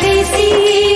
देसी